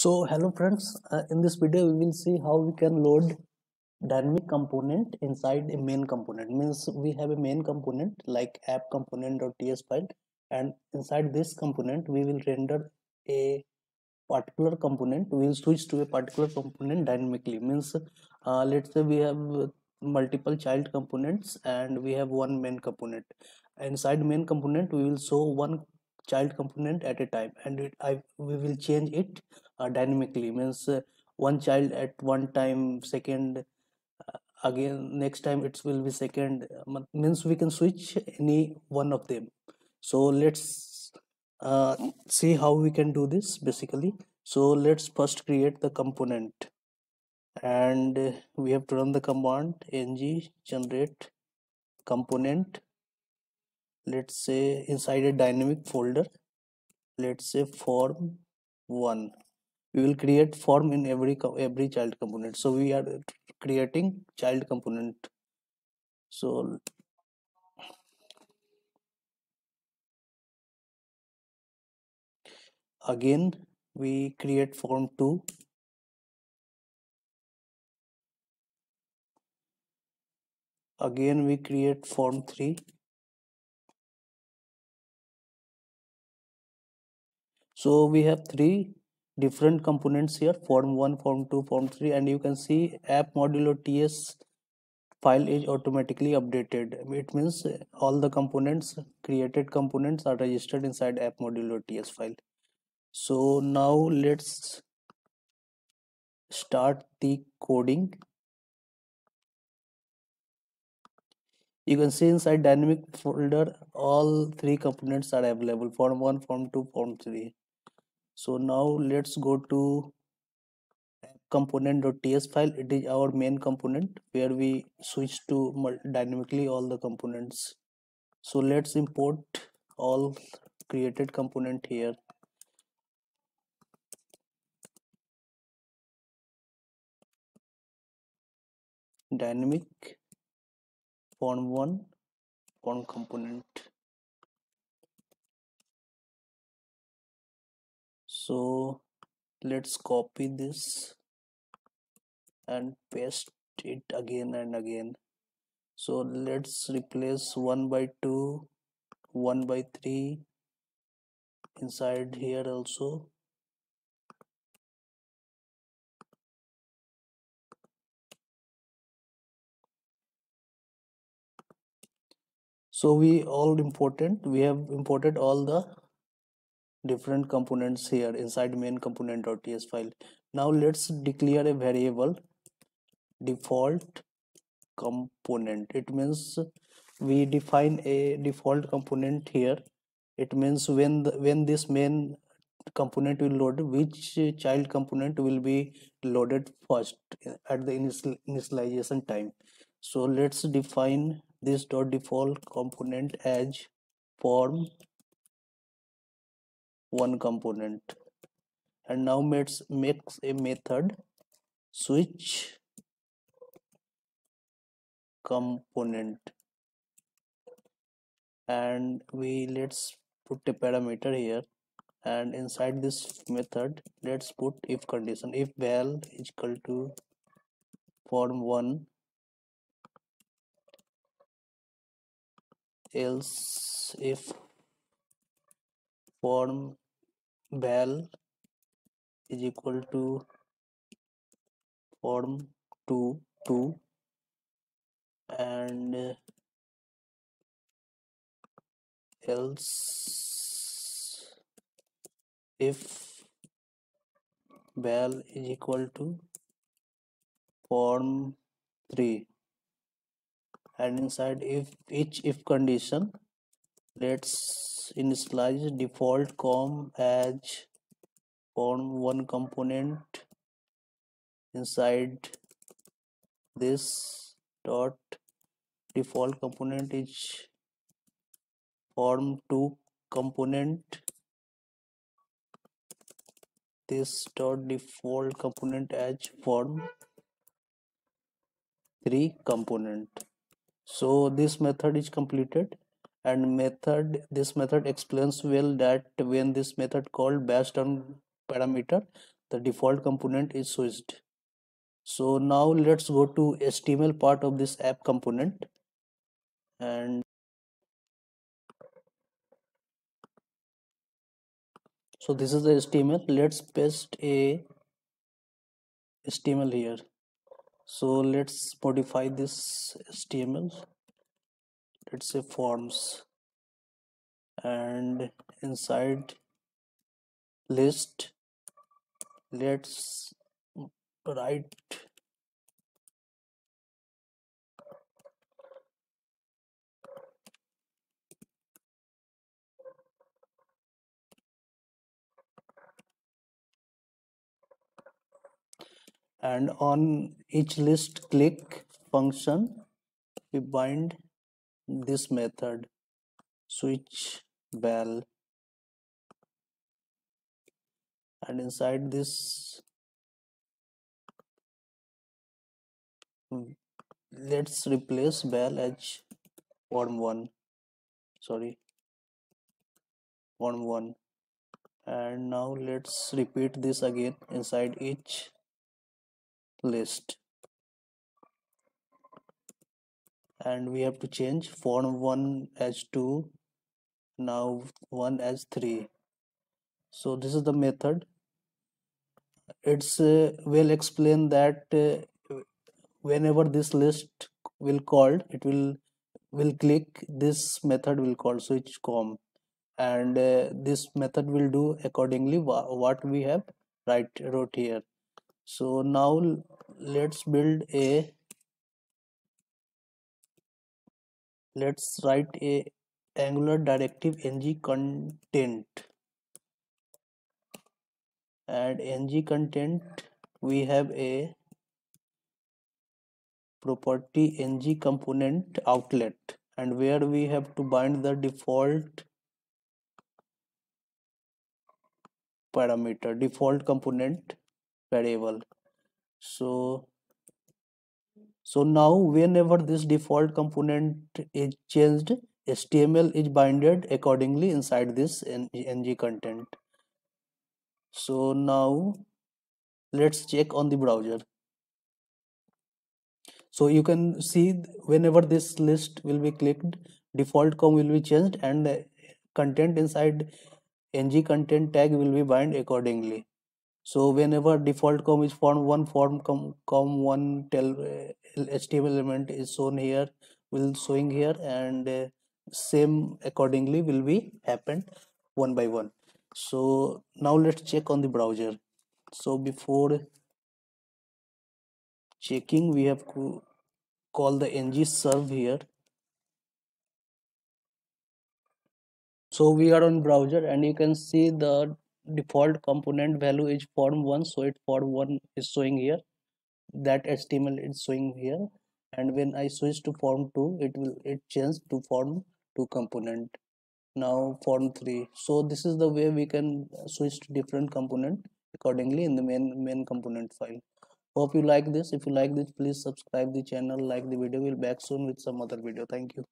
so hello friends uh, in this video we will see how we can load dynamic component inside a main component. Means we have a main component like app component.ts file and inside this component we will render a particular component. We will switch to a particular component dynamically. Means uh, let's say we have multiple child components and we have one main component. Inside main component we will show one child component at a time and it, I, we will change it dynamically. Means uh, one child at one time second uh, again next time it will be second uh, means we can switch any one of them. So let's uh, see how we can do this basically. So let's first create the component. And uh, we have to run the command ng generate component. Let's say inside a dynamic folder let's say form one we will create form in every every child component. So we are creating child component. So again we create form 2 again we create form 3 so we have three different components here form 1 form 2 form 3 and you can see app module ts file is automatically updated. It means all the components created components are registered inside app module ts file. So now let's start the coding. You can see inside dynamic folder all three components are available form 1 form 2 form 3 so now let's go to component.ts file. It is our main component where we switch to dynamically all the components. So let's import all created component here. Dynamic form 1 form component so let's copy this and paste it again and again. So let's replace 1 by 2 1 by 3 inside here also. So we all important we have imported all the different components here inside main component.ts file. Now let's declare a variable default component. It means we define a default component here. It means when the, when this main component will load which child component will be loaded first at the initial initialization time. So let's define this dot default component as form one component. And now let's makes a method switch component. And we let's put a parameter here. And inside this method let's put if condition. If val is equal to form 1 else if form val is equal to form 2 2 and else if val is equal to form 3 and inside if each if condition let's initialize default com as form one component inside this dot default component is form 2 component. This dot default component as form 3 component. So this method is completed and method this method explains well that when this method called based on parameter the default component is switched. So now let's go to html part of this app component. And so this is the html. Let's paste a html here. So let's modify this html let's say forms and inside list let's write and on each list click function we bind this method switch val and inside this hmm. let's replace val as form 1 sorry form 1 and now let's repeat this again inside each list and we have to change. Form 1 as 2 now 1 as 3 so this is the method. It's uh, will explain that uh, whenever this list will called it will will click this method will call switch com. And uh, this method will do accordingly wh what we have write wrote here. So now let's build a let's write a angular directive ng content. And ng content. We have a property ng component outlet and where we have to bind the default parameter default component variable. So so now whenever this default component is changed html is binded accordingly inside this ng content. So now let's check on the browser. So you can see whenever this list will be clicked default com will be changed and the content inside ng content tag will be bind accordingly so whenever default com is form one form com, com one tell uh, html element is shown here will showing here and uh, same accordingly will be happened one by one. So now let's check on the browser. So before checking we have to call the ng serve here. So we are on browser and you can see the default component value is form 1 so it form 1 is showing here. That html is showing here. And when i switch to form 2 it will it change to form 2 component. Now form 3 so this is the way we can switch to different component accordingly in the main main component file. Hope you like this. If you like this please subscribe the channel like the video. We'll back soon with some other video. Thank you